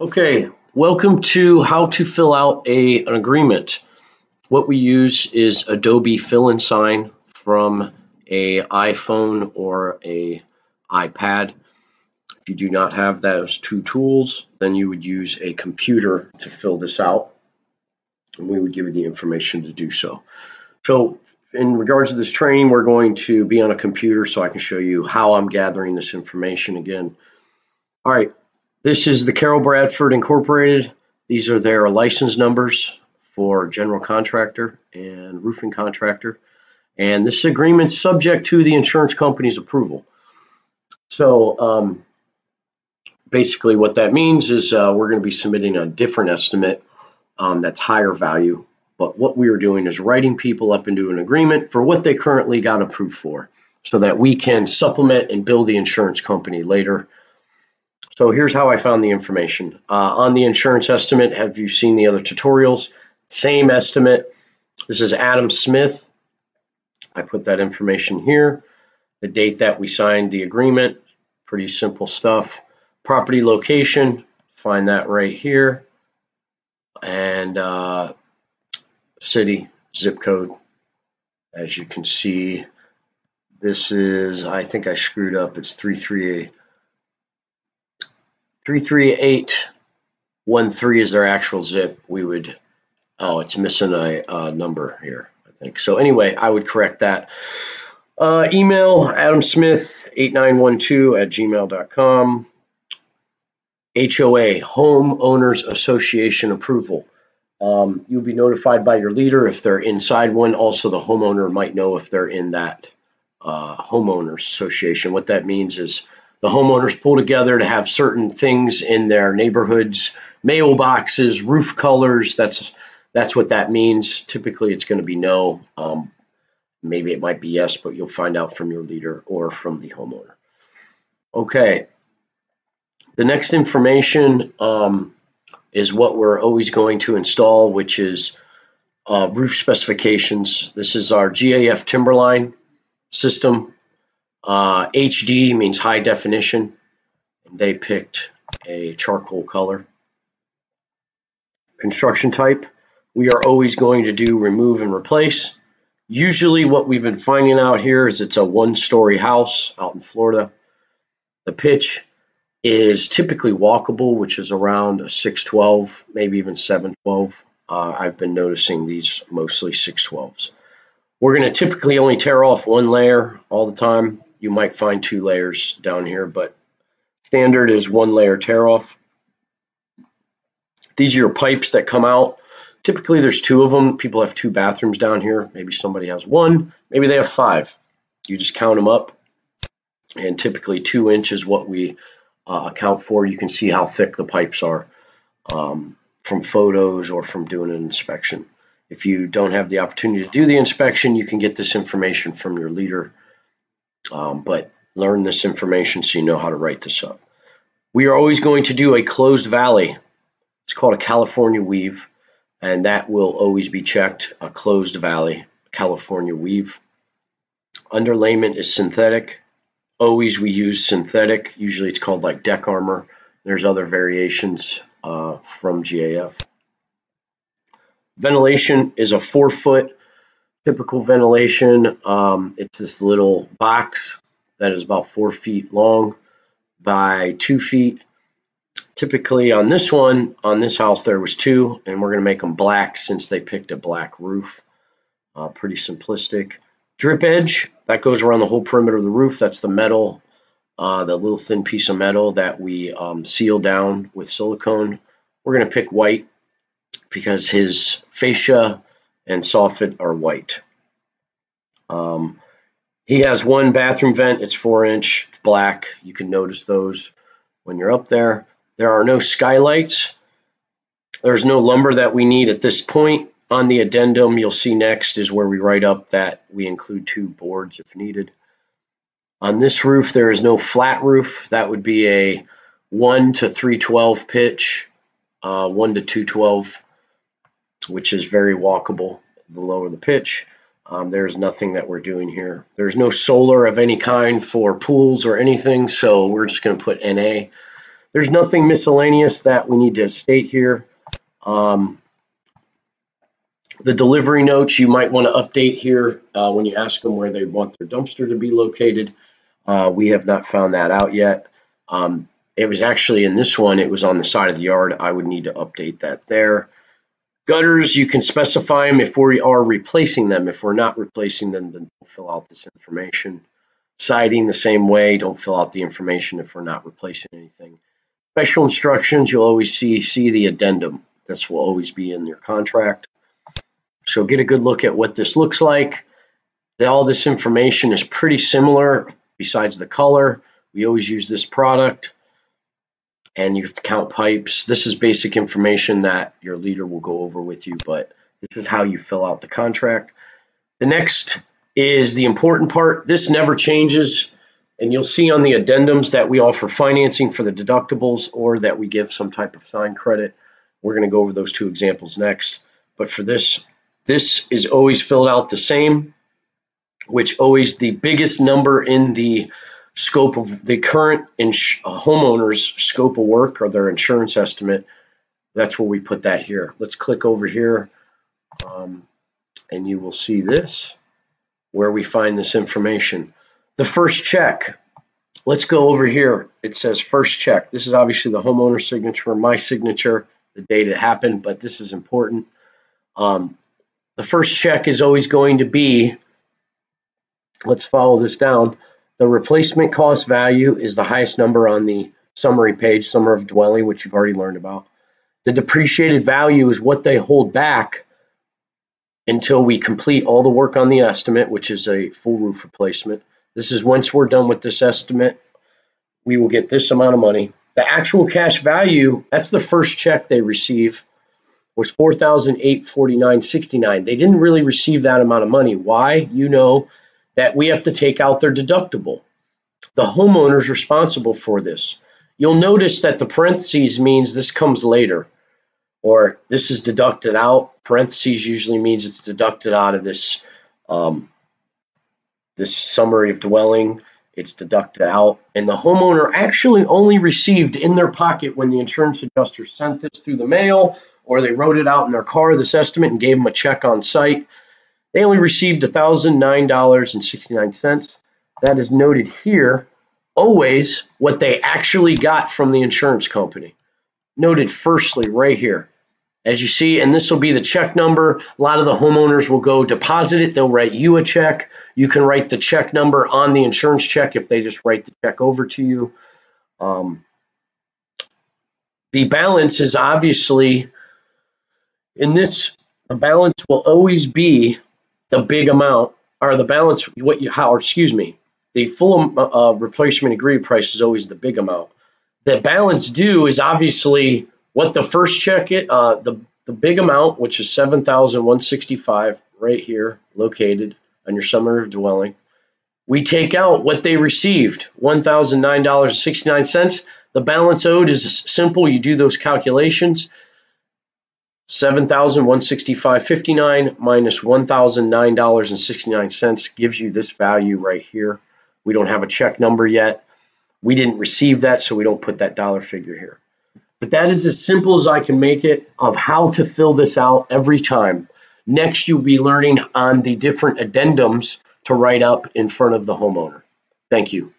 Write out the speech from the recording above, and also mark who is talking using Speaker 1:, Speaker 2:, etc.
Speaker 1: Okay, welcome to how to fill out a, an agreement. What we use is Adobe Fill and Sign from a iPhone or a iPad. If you do not have those two tools, then you would use a computer to fill this out. And we would give you the information to do so. So in regards to this training, we're going to be on a computer so I can show you how I'm gathering this information again. All right, this is the Carroll Bradford Incorporated. These are their license numbers for general contractor and roofing contractor. And this agreement is subject to the insurance company's approval. So um, basically what that means is uh, we're going to be submitting a different estimate um, that's higher value. But what we are doing is writing people up into an agreement for what they currently got approved for so that we can supplement and bill the insurance company later so here's how I found the information. Uh, on the insurance estimate, have you seen the other tutorials? Same estimate. This is Adam Smith. I put that information here. The date that we signed the agreement, pretty simple stuff. Property location, find that right here. And uh, city, zip code. As you can see, this is, I think I screwed up, it's 338. 33813 is their actual zip. We would, oh, it's missing a, number here, I think. So anyway, I would correct that. Uh, email adamsmith8912 at gmail.com. HOA, Homeowners Association Approval. Um, you'll be notified by your leader if they're inside one. Also, the homeowner might know if they're in that uh, homeowners association. What that means is the homeowners pull together to have certain things in their neighborhoods, mailboxes, roof colors. That's that's what that means. Typically, it's going to be no. Um, maybe it might be yes, but you'll find out from your leader or from the homeowner. Okay. The next information um, is what we're always going to install, which is uh, roof specifications. This is our GAF Timberline system. Uh, HD means high definition. They picked a charcoal color. Construction type, we are always going to do remove and replace. Usually what we've been finding out here is it's a one-story house out in Florida. The pitch is typically walkable, which is around 612, maybe even 712. Uh, I've been noticing these mostly 612s. We're going to typically only tear off one layer all the time you might find two layers down here, but standard is one layer tear off. These are your pipes that come out. Typically there's two of them. People have two bathrooms down here. Maybe somebody has one. Maybe they have five. You just count them up. And typically two inches what we uh, account for. You can see how thick the pipes are um, from photos or from doing an inspection. If you don't have the opportunity to do the inspection, you can get this information from your leader um, but learn this information so you know how to write this up. We are always going to do a closed valley. It's called a California weave, and that will always be checked, a closed valley, California weave. Underlayment is synthetic. Always we use synthetic. Usually it's called like deck armor. There's other variations uh, from GAF. Ventilation is a four foot typical ventilation. Um, it's this little box that is about four feet long by two feet. Typically on this one, on this house, there was two, and we're going to make them black since they picked a black roof. Uh, pretty simplistic. Drip edge, that goes around the whole perimeter of the roof. That's the metal, uh, the little thin piece of metal that we um, seal down with silicone. We're going to pick white because his fascia and soffit are white. Um, he has one bathroom vent. It's four inch, black. You can notice those when you're up there. There are no skylights. There's no lumber that we need at this point. On the addendum, you'll see next is where we write up that we include two boards if needed. On this roof, there is no flat roof. That would be a 1 to 312 pitch, uh, 1 to 212 which is very walkable the lower the pitch. Um, there's nothing that we're doing here. There's no solar of any kind for pools or anything, so we're just going to put NA. There's nothing miscellaneous that we need to state here. Um, the delivery notes you might want to update here uh, when you ask them where they want their dumpster to be located. Uh, we have not found that out yet. Um, it was actually in this one, it was on the side of the yard. I would need to update that there. Gutters, you can specify them if we are replacing them. If we're not replacing them, then fill out this information. Siding the same way, don't fill out the information if we're not replacing anything. Special instructions, you'll always see, see the addendum. This will always be in your contract. So get a good look at what this looks like. All this information is pretty similar besides the color. We always use this product and you have to count pipes. This is basic information that your leader will go over with you, but this is how you fill out the contract. The next is the important part. This never changes, and you'll see on the addendums that we offer financing for the deductibles or that we give some type of sign credit. We're going to go over those two examples next. But for this, this is always filled out the same, which always the biggest number in the scope of the current ins- uh, homeowner's scope of work or their insurance estimate. That's where we put that here. Let's click over here um, and you will see this where we find this information. The first check. Let's go over here. It says first check. This is obviously the homeowner signature, my signature, the date it happened, but this is important. Um, the first check is always going to be, let's follow this down, the replacement cost value is the highest number on the summary page, summary of dwelling, which you've already learned about. The depreciated value is what they hold back until we complete all the work on the estimate, which is a full roof replacement. This is once we're done with this estimate, we will get this amount of money. The actual cash value, that's the first check they receive, was 4,849.69. They didn't really receive that amount of money. Why? You know, that we have to take out their deductible. The homeowner is responsible for this. You'll notice that the parentheses means this comes later or this is deducted out. Parentheses usually means it's deducted out of this um, this summary of dwelling. It's deducted out, and the homeowner actually only received in their pocket when the insurance adjuster sent this through the mail, or they wrote it out in their car, this estimate, and gave them a check on site. They only received $1,009.69. That is noted here, always what they actually got from the insurance company. Noted firstly right here. As you see, and this will be the check number. A lot of the homeowners will go deposit it. They'll write you a check. You can write the check number on the insurance check if they just write the check over to you. Um, the balance is obviously in this, the balance will always be the big amount or the balance what you how excuse me the full uh, replacement agreed price is always the big amount. The balance due is obviously what the first check it uh, the the big amount which is 7165 right here located on your summary of dwelling. We take out what they received $1009.69 the balance owed is simple. You do those calculations 7,165.59 minus $1,009.69 gives you this value right here. We don't have a check number yet. We didn't receive that, so we don't put that dollar figure here. But that is as simple as I can make it of how to fill this out every time. Next, you'll be learning on the different addendums to write up in front of the homeowner. Thank you.